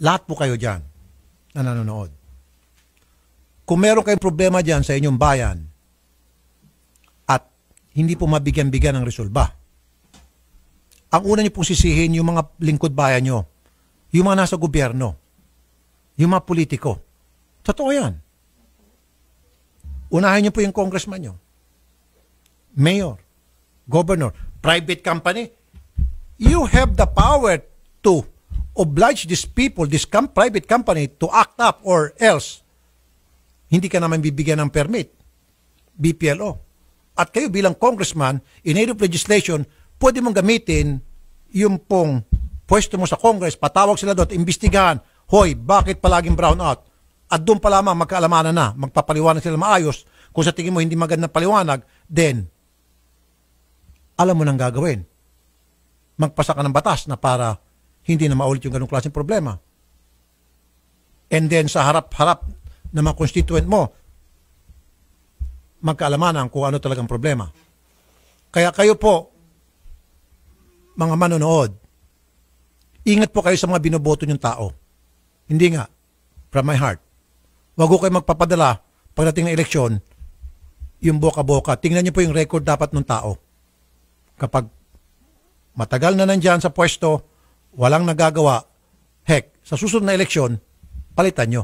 lahat po kayo dyan na nanonood. Kung meron kayong problema dyan sa inyong bayan at hindi po mabigyan-bigyan ng resolba, ang una niyo pong sisihin yung mga lingkod bayan nyo, yung mga nasa gobyerno, yung mga politiko. Totoo yan. Unahin niyo po yung congressman nyo, mayor, governor, private company. You have the power to oblige these people, this com- private company to act up or else hindi ka naman bibigyan ng permit. BPLO. At kayo bilang congressman, in aid of legislation, pwede mong gamitin yung pong pwesto mo sa Congress, patawag sila doon at imbestigahan, hoy, bakit palaging brown out? At doon pa lamang magkaalamanan na, magpapaliwanag sila maayos. Kung sa tingin mo hindi magandang paliwanag, then, alam mo nang gagawin. Magpasa ka ng batas na para hindi na maulit yung ganong klaseng problema. And then sa harap-harap ng mga constituent mo, magkaalamanan kung ano talagang problema. Kaya kayo po, mga manonood, ingat po kayo sa mga binoboto niyong tao. Hindi nga, from my heart. Huwag ko kayo magpapadala pagdating ng eleksyon, yung boka-boka. Tingnan niyo po yung record dapat ng tao. Kapag matagal na nandyan sa pwesto, walang nagagawa, heck, sa susunod na eleksyon, palitan nyo.